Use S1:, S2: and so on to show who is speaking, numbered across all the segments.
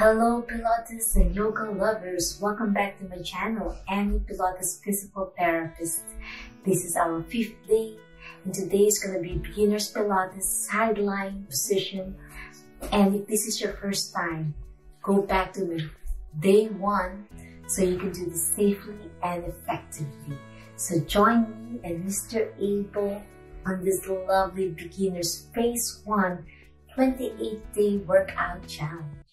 S1: Hello Pilates and yoga lovers, welcome back to my channel, Annie Pilates Physical Therapist. This is our fifth day and today is going to be beginner's Pilates side lying position and if this is your first time, go back to day one so you can do this safely and effectively. So join me and Mr. Abel on this lovely beginner's phase one 28 day workout challenge.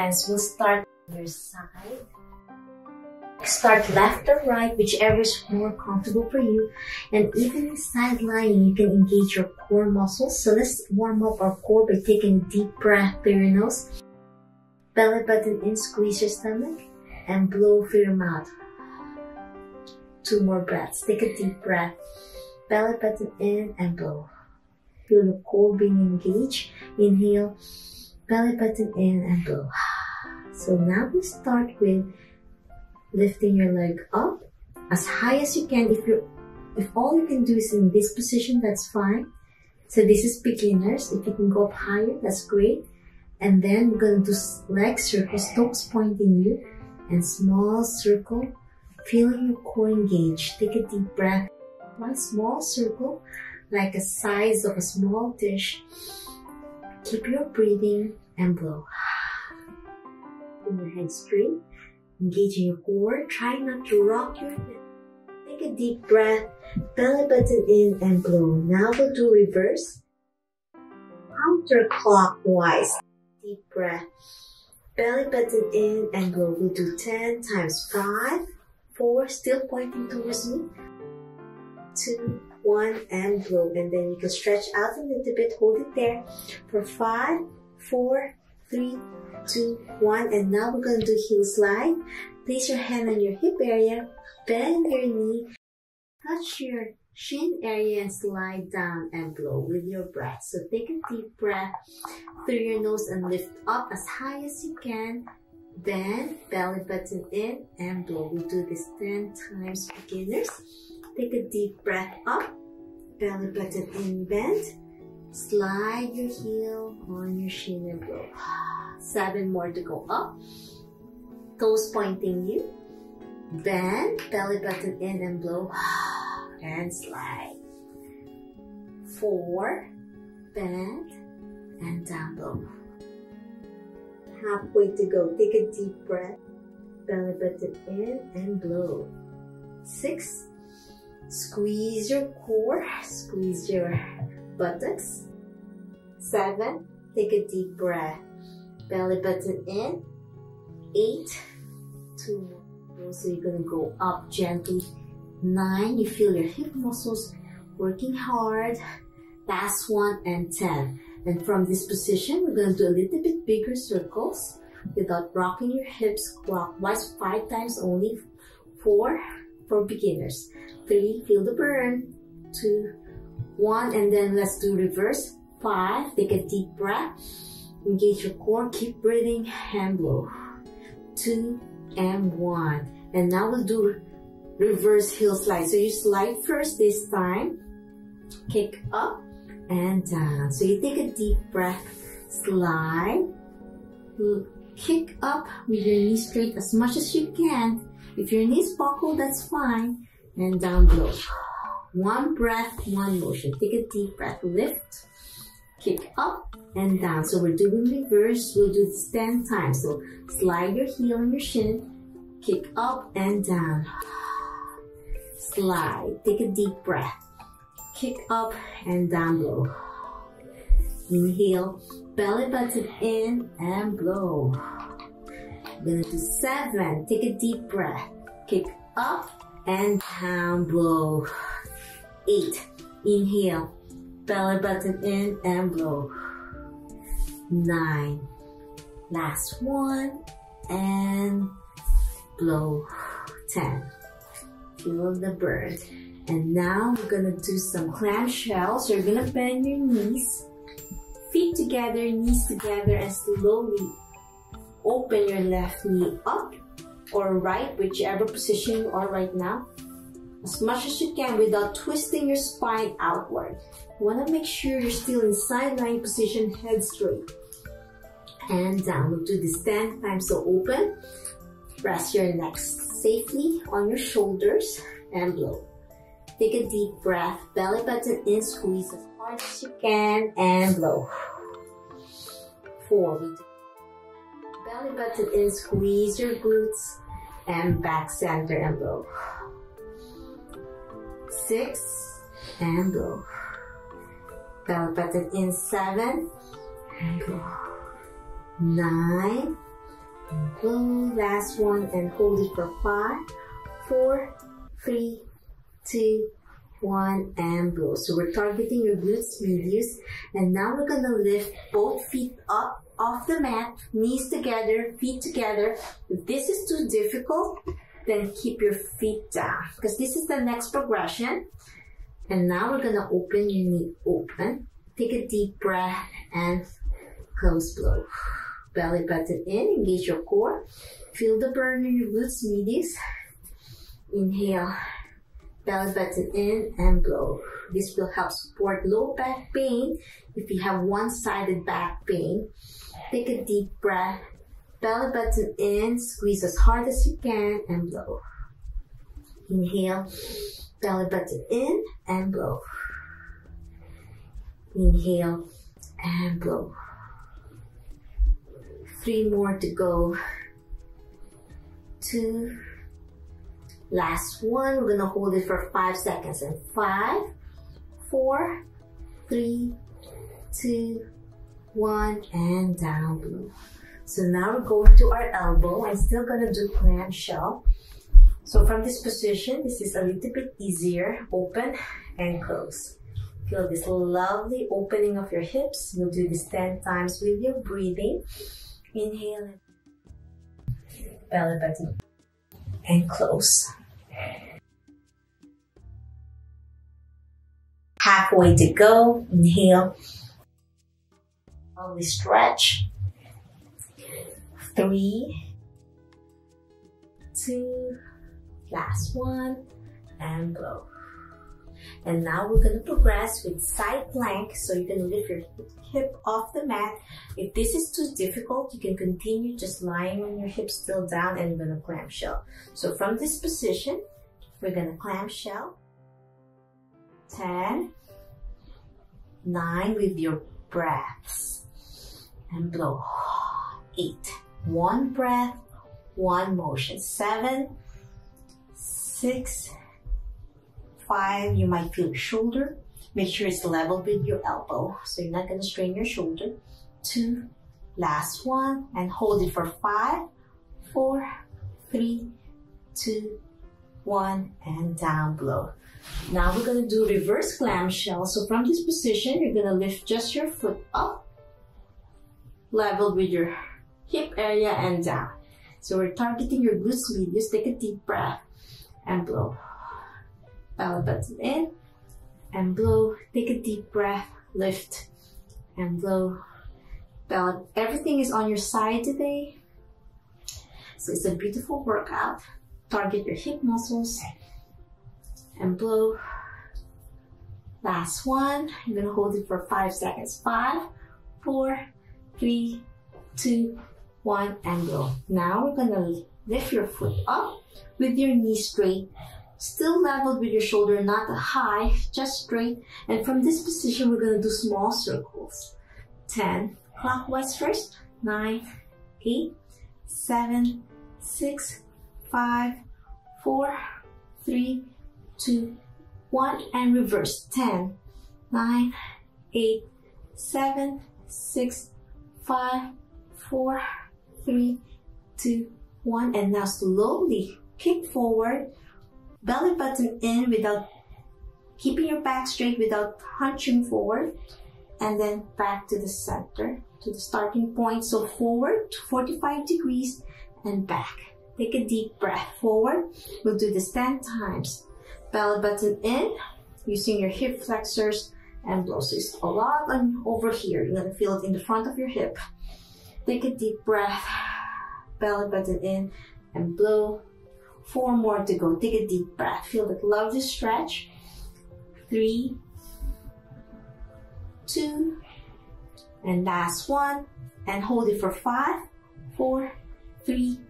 S1: We'll start your side. Start left or right, whichever is more comfortable for you. And even side lying, you can engage your core muscles. So let's warm up our core by taking a deep breath through your nose. Belly button in, squeeze your stomach, and blow through your mouth. Two more breaths. Take a deep breath. Belly button in and blow. Feel the core being engaged. Inhale belly button in and blow. So now we start with lifting your leg up as high as you can. If you if all you can do is in this position, that's fine. So this is beginners. If you can go up higher, that's great. And then we're going to do leg circles, toes pointing you, and small circle, feeling your core engaged. Take a deep breath. One small circle, like a size of a small dish. Keep your breathing and blow. Bring your head straight, engaging your core. Try not to rock your head. Take a deep breath, belly button in and blow. Now we'll do reverse. Counterclockwise. Deep breath. Belly button in and blow. We'll do 10 times. 5, 4, still pointing towards me. 2, one and blow and then you can stretch out a little bit hold it there for five four three two one and now we're going to do heel slide place your hand on your hip area bend your knee touch your shin area and slide down and blow with your breath so take a deep breath through your nose and lift up as high as you can bend belly button in and blow we'll do this 10 times beginners Take a deep breath up, belly button in bend. Slide your heel on your shin and blow. Seven more to go up. Toes pointing you. Bend, belly button in and blow. And slide. Four, bend, and down low. Halfway to go. Take a deep breath. Belly button in and blow. Six, Squeeze your core, squeeze your buttocks. Seven, take a deep breath. Belly button in. Eight, two, more. so you're gonna go up gently. Nine, you feel your hip muscles working hard. Last one and 10. And from this position, we're gonna do a little bit bigger circles without rocking your hips clockwise five times only. Four, for beginners. Three, feel the burn. Two, one, and then let's do reverse. Five, take a deep breath. Engage your core, keep breathing, hand blow. Two, and one. And now we'll do reverse heel slide. So you slide first this time. Kick up and down. So you take a deep breath, slide, kick up with your knees straight as much as you can if your knees buckle, that's fine. And down below. One breath, one motion. Take a deep breath. Lift, kick up, and down. So we're doing reverse. We'll do this 10 times. So slide your heel on your shin, kick up and down. Slide. Take a deep breath. Kick up and down below. Inhale, belly button in and blow. We're gonna do seven. Take a deep breath. Kick up and down, blow. Eight. Inhale. belly button in and blow. Nine. Last one and blow. Ten. Feel the burn. And now we're gonna do some clamshells. You're gonna bend your knees, feet together, knees together, and slowly open your left knee up or right, whichever position you are right now, as much as you can without twisting your spine outward. You want to make sure you're still in side lying position, head straight. And down. Do this 10 times. So open. Rest your neck safely on your shoulders and blow. Take a deep breath. Belly button in. Squeeze as hard as you can and blow. Four. We do belly button in. Squeeze your glutes and back center and blow. Six and blow. Belly button in seven and blow. Nine and. Last one and hold it for five, four, three, two, one and blow. So we're targeting your glutes medius and now we're gonna lift both feet up off the mat, knees together, feet together. If this is too difficult, then keep your feet down because this is the next progression. And now we're gonna open your knee open. Take a deep breath and close blow. Belly button in, engage your core. Feel the burn in your glutes medius. Inhale, belly button in and blow. This will help support low back pain if you have one-sided back pain. Take a deep breath. Belly button in, squeeze as hard as you can and blow. Inhale, belly button in and blow. Inhale and blow. Three more to go. Two. Last one. We're gonna hold it for five seconds. And five, four, three, two, one, and down blue. So now we're going to our elbow. I'm still gonna do clamshell. So from this position, this is a little bit easier. Open and close. Feel this lovely opening of your hips. We'll do this 10 times with your breathing. Inhale belly button and close. Halfway to go. Inhale. Slowly stretch. Three, two, last one, and blow. And now we're going to progress with side plank. So you can lift your hip off the mat. If this is too difficult, you can continue just lying on your hips still down and going to clamshell. So from this position, we're going to clamshell. 10, 9 with your breaths and blow. 8, one breath, one motion. 7, 6, five, you might feel your shoulder. Make sure it's level with your elbow. So you're not gonna strain your shoulder. Two, last one, and hold it for five, four, three, two, one, and down below. Now we're gonna do reverse clamshell. So from this position, you're gonna lift just your foot up, level with your hip area and down. So we're targeting your glutes medius. Take a deep breath and blow belly button in and blow. Take a deep breath, lift and blow. Belly, everything is on your side today. So it's a beautiful workout. Target your hip muscles and blow. Last one. I'm gonna hold it for five seconds. Five, four, three, two, one, and blow. Now we're gonna lift your foot up with your knee straight Still leveled with your shoulder, not high, just straight. And from this position, we're gonna do small circles. 10, clockwise first, 9, 8, 7, 6, 5, 4, 3, 2, 1, and reverse. 10, 9, 8, 7, 6, 5, 4, 3, 2, 1, and now slowly kick forward belly button in without keeping your back straight without hunching forward, and then back to the center, to the starting point. So forward, 45 degrees, and back. Take a deep breath forward. We'll do this 10 times. Belly button in, using your hip flexors and blow. So it's a lot on over here. You're gonna feel it in the front of your hip. Take a deep breath, belly button in and blow. Four more to go. Take a deep breath. Feel that lovely stretch. Three, two, and last one. And hold it for five, four, three,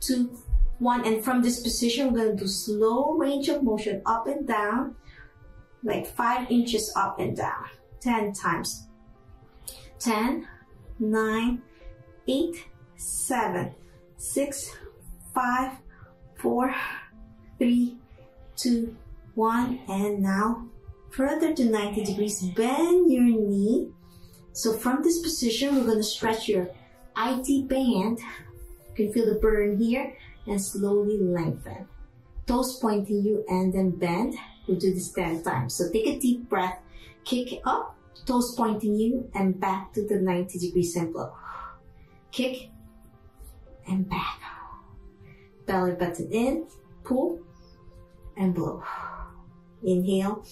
S1: two, one. And from this position, we're gonna do slow range of motion up and down, like five inches up and down. 10 times. 10, 9, 8, 7, 6, 5, 4, 3, 2, 1. And now further to 90 degrees, bend your knee. So from this position, we're going to stretch your IT band. You can feel the burn here and slowly lengthen. Toes pointing you and then bend. We'll do this 10 times. So take a deep breath, kick up, toes pointing you and back to the 90 degree and. Kick and back. Belly button in, pull and blow. Inhale,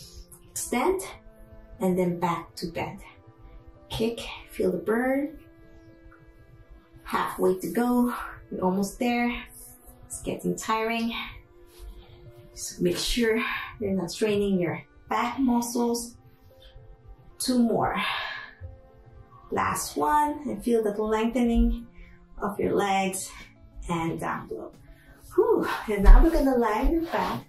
S1: extend, and then back to bend. Kick, feel the burn. Halfway to go, you're almost there. It's getting tiring. So make sure you're not straining your back muscles. Two more. Last one, and feel the lengthening of your legs and down below. Whew. And now we're gonna lie on your back.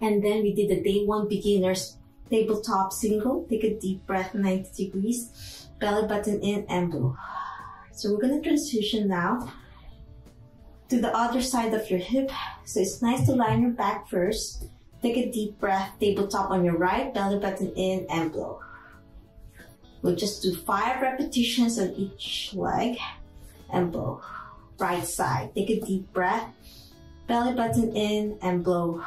S1: And then we did the day one beginners tabletop single. Take a deep breath, 90 degrees. Belly button in and blow. So we're gonna transition now to the other side of your hip. So it's nice to line your back first. Take a deep breath, tabletop on your right, belly button in and blow. We'll just do five repetitions on each leg and blow. Right side, take a deep breath, belly button in and blow.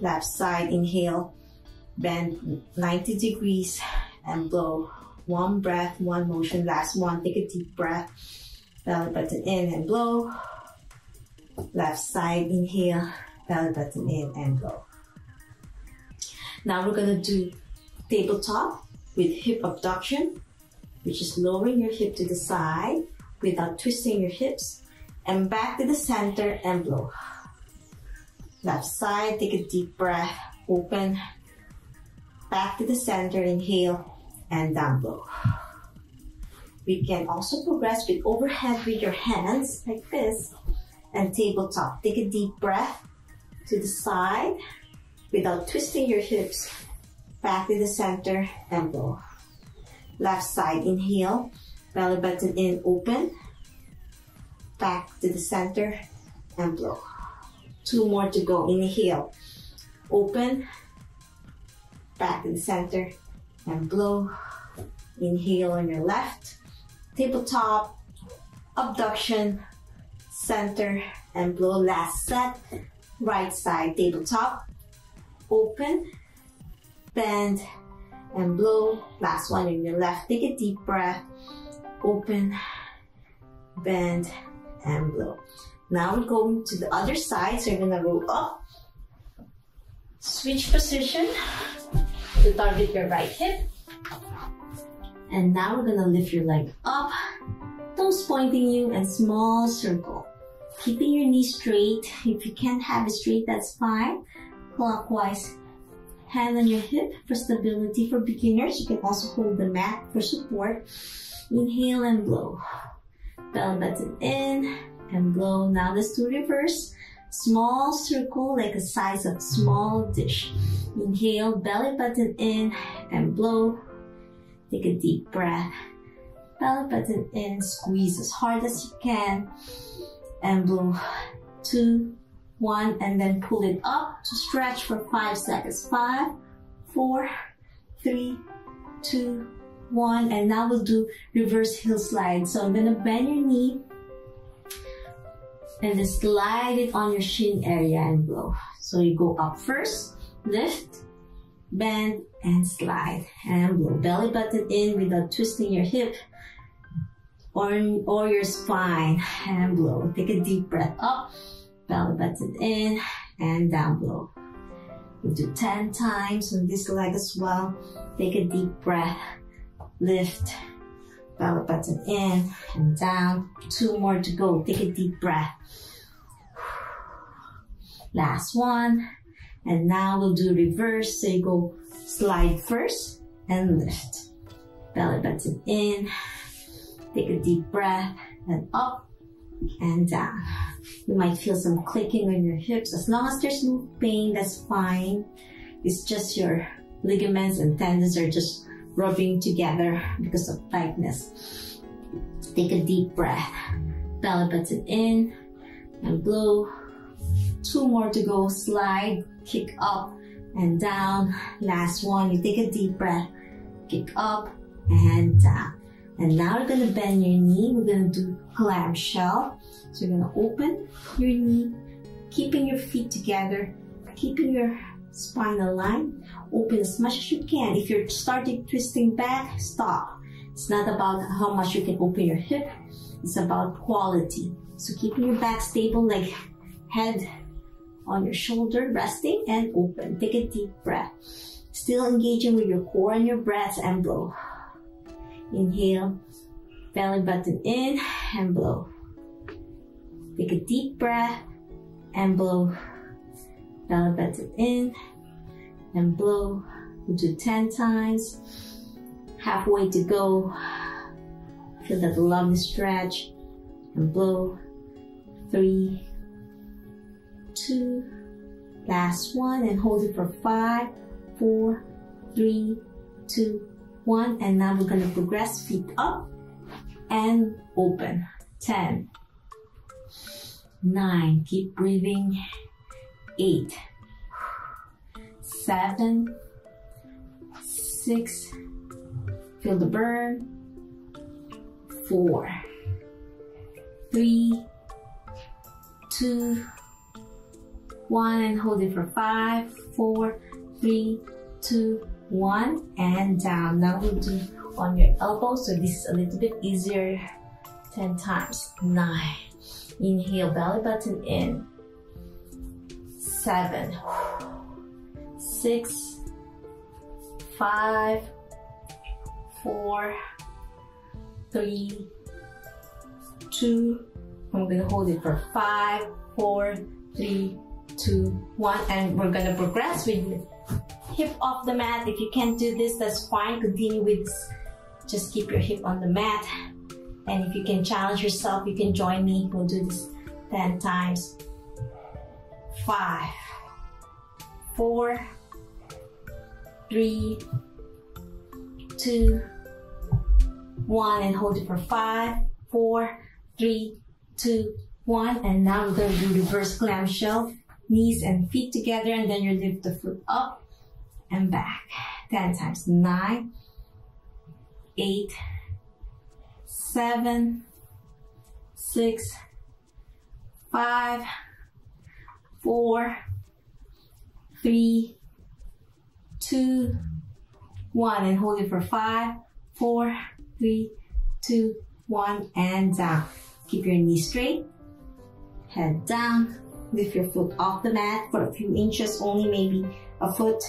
S1: Left side, inhale, bend 90 degrees and blow. One breath, one motion, last one. Take a deep breath, belly button in and blow. Left side, inhale, belly button in and blow. Now we're gonna do tabletop with hip abduction, which is lowering your hip to the side without twisting your hips and back to the center and blow. Left side, take a deep breath, open, back to the center, inhale, and down blow. We can also progress with overhead with your hands like this and tabletop. Take a deep breath to the side without twisting your hips. Back to the center and blow. Left side, inhale, belly button in, open. Back to the center and blow. Two more to go. Inhale, open, back to the center and blow. Inhale on your left, tabletop, abduction, center, and blow. Last set, right side, tabletop, open, bend, and blow. Last one in your left. Take a deep breath, open, bend, and blow. Now we're going to the other side, so you're gonna roll up, switch position to target your right hip. And now we're gonna lift your leg up, toes pointing you, and small circle. Keeping your knee straight. If you can't have it straight, that's fine. Clockwise. Hand on your hip for stability. For beginners, you can also hold the mat for support. Inhale and blow. Belly button in and blow. Now let's do reverse. Small circle like the size of small dish. Inhale, belly button in and blow. Take a deep breath. Belly button in, squeeze as hard as you can and blow. Two, one, and then pull it up to stretch for five seconds. Five, four, three, two, one, and now we'll do reverse heel slide. So I'm gonna bend your knee and then slide it on your shin area and blow. So you go up first, lift, bend, and slide. And blow belly button in without twisting your hip or, or your spine. And blow. Take a deep breath up, belly button in, and down blow. We'll do 10 times on this leg as well. Take a deep breath, lift, belly button in and down. Two more to go. Take a deep breath. Last one. And now we'll do reverse. So you go slide first and lift. Belly button in. Take a deep breath and up and down. You might feel some clicking on your hips. As long as there's no pain, that's fine. It's just your ligaments and tendons are just rubbing together because of tightness. Take a deep breath. Belly button in and blow. Two more to go. Slide, kick up and down. Last one. You take a deep breath. Kick up and down. And now we're gonna bend your knee. We're gonna do clamshell. So you're gonna open your knee, keeping your feet together, keeping your spine aligned. Open as much as you can. If you're starting twisting back, stop. It's not about how much you can open your hip. It's about quality. So keeping your back stable, like head on your shoulder, resting and open. Take a deep breath. Still engaging with your core and your breath and blow. Inhale, belly button in and blow. Take a deep breath and blow. Belly button in and blow. We'll do 10 times. Halfway to go. Feel that lovely stretch and blow. Three, two, last one, and hold it for five, four, three, two, one. And now we're gonna progress feet up and open. 10, 9, keep breathing. 8, 7, 6, feel the burn. 4, 3, 2, 1, and hold it for 5, 4, 3, 2, 1, and down. Now we'll do on your elbow, so this is a little bit easier. 10 times. 9. Inhale, belly button in. Seven, six, five, four, three, two. I'm gonna hold it for five, four, three, two, one, and we're gonna progress with hip off the mat. If you can't do this, that's fine. Continue with just keep your hip on the mat. And if you can challenge yourself, you can join me. We'll do this 10 times. Five, four, three, two, one, and hold it for five, four, three, two, one. And now we're to do reverse clamshell, knees and feet together, and then you lift the foot up and back. 10 times. Nine, eight, seven, six, five, four, three, two, one, and hold it for five, four, three, two, one, and down. Keep your knees straight, head down, lift your foot off the mat for a few inches, only maybe a foot.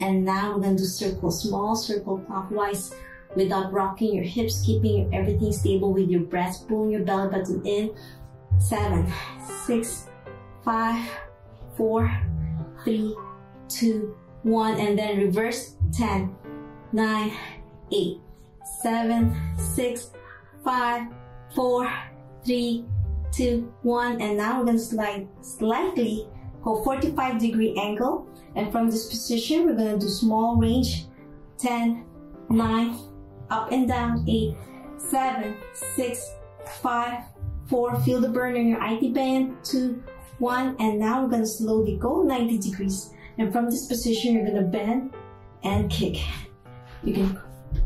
S1: And now we're gonna do circle, small circle clockwise without rocking your hips, keeping everything stable with your breath, pulling your belly button in. Seven, six, five, four, three, two, one, and then reverse. Ten, nine, eight, seven, six, five, four, three, two, one, and now we're gonna slide slightly, go 45 degree angle, and from this position, we're gonna do small range, 10, 9, up and down, eight, seven, six, five, four, feel the burn in your IT band, two, one, and now we're gonna slowly go 90 degrees. And from this position, you're gonna bend and kick. You can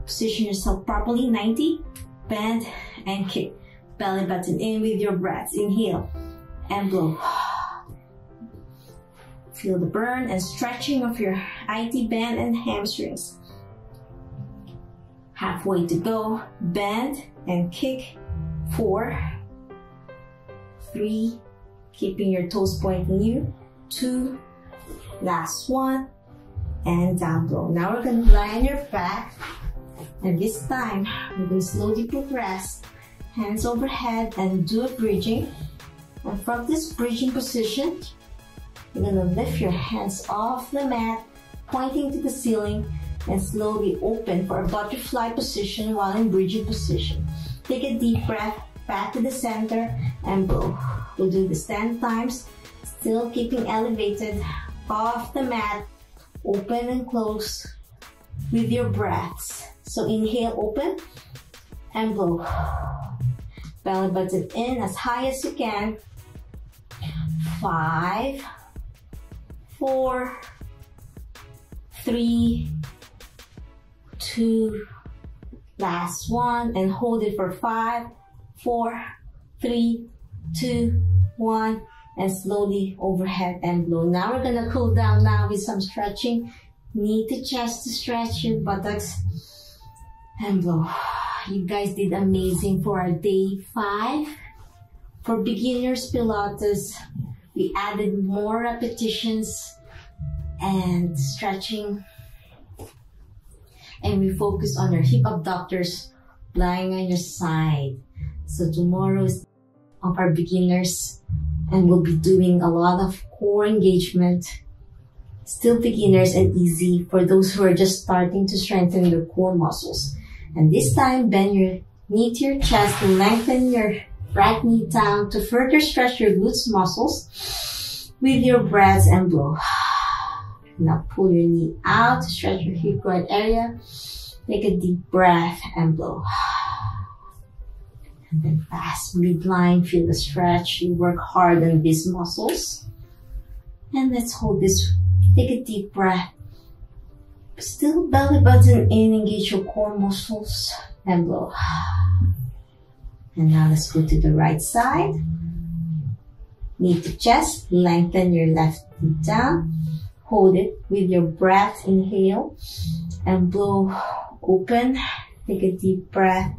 S1: position yourself properly, 90, bend and kick. Belly button in with your breaths. Inhale and blow. Feel the burn and stretching of your IT band and hamstrings. Halfway to go, bend and kick. Four, three, keeping your toes pointing you. Two, last one, and down low. Now we're gonna lie on your back, and this time we're gonna slowly progress, hands overhead, and do a bridging. And from this bridging position, you're gonna lift your hands off the mat, pointing to the ceiling, and slowly open for a butterfly position while in bridging position. Take a deep breath back to the center and blow. We'll do this 10 times, still keeping elevated off the mat, open and close with your breaths. So inhale, open and blow. Belly button in as high as you can. Five, four, three, two, last one, and hold it for five, four, three, two, one, and slowly overhead and blow. Now we're gonna cool down now with some stretching. Knee to chest to stretch your buttocks and blow. You guys did amazing for our day five. For beginners Pilates, we added more repetitions and stretching. And we focus on your hip abductors lying on your side. So tomorrow is of our beginners and we'll be doing a lot of core engagement. Still beginners and easy for those who are just starting to strengthen their core muscles. And this time, bend your knee to your chest and lengthen your right knee down to further stretch your glutes muscles with your breaths and blow. Now pull your knee out, to stretch your hip joint area. Take a deep breath and blow. And then fast midline, feel the stretch. You work hard on these muscles. And let's hold this. Take a deep breath. Still belly button in, engage your core muscles and blow. And now let's go to the right side. Knee to chest, lengthen your left knee down. Hold it with your breath, inhale and blow open. Take a deep breath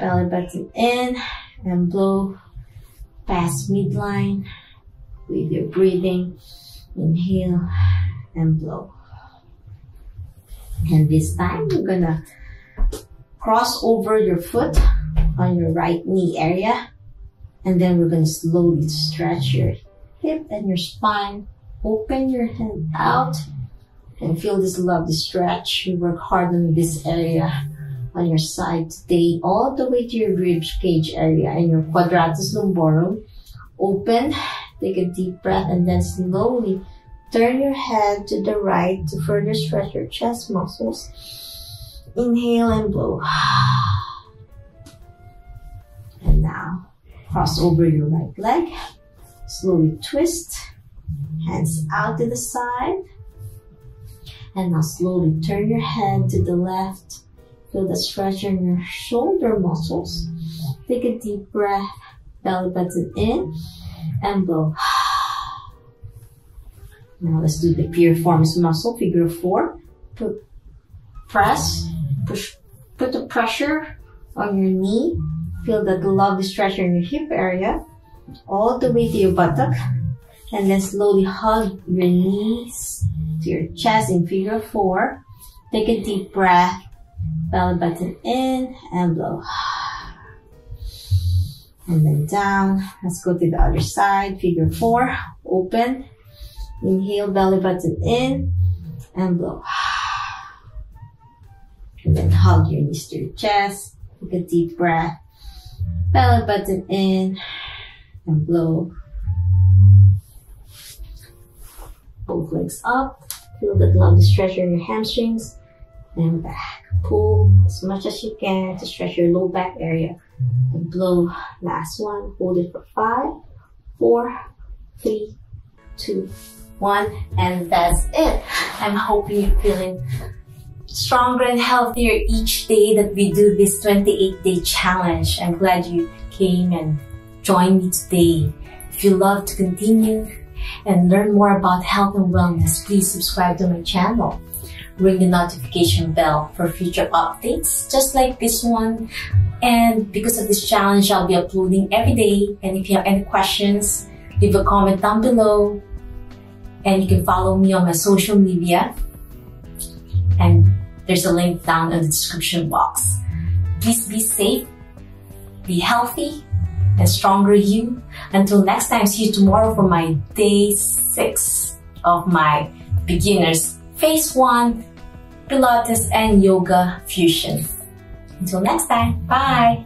S1: belly button in and blow past midline with your breathing. Inhale and blow. And this time you're gonna cross over your foot on your right knee area. And then we're gonna slowly stretch your hip and your spine. Open your hand out and feel this lovely stretch. You work hard on this area on your side today, all the way to your rib cage area and your quadratus lumborum. Open, take a deep breath, and then slowly turn your head to the right to further stretch your chest muscles. Inhale and blow. And now, cross over your right leg. Slowly twist. Hands out to the side. And now slowly turn your head to the left Feel the stretch in your shoulder muscles. Take a deep breath, belly button in and blow. Now let's do the piriformis muscle, figure four. Put, press, push, put the pressure on your knee. Feel that lovely stretch in your hip area, all the way to your buttock. And then slowly hug your knees to your chest in figure four. Take a deep breath belly button in and blow. And then down. Let's go to the other side. Figure four. Open. Inhale, belly button in and blow. And then hug your knees to your chest. Take a deep breath. Belly button in and blow. Both legs up. Feel the lovely stretch in your hamstrings and back. Pull as much as you can to stretch your low back area. And blow. Last one. Hold it for five, four, three, two, one. And that's it. I'm hoping you're feeling stronger and healthier each day that we do this 28 day challenge. I'm glad you came and joined me today. If you love to continue, and learn more about health and wellness, please subscribe to my channel. Ring the notification bell for future updates just like this one. And because of this challenge, I'll be uploading every day. And if you have any questions, leave a comment down below. And you can follow me on my social media. And there's a link down in the description box. Please be safe, be healthy, and stronger you. Until next time, see you tomorrow for my day six of my beginners phase one Pilates and yoga fusion. Until next time, bye!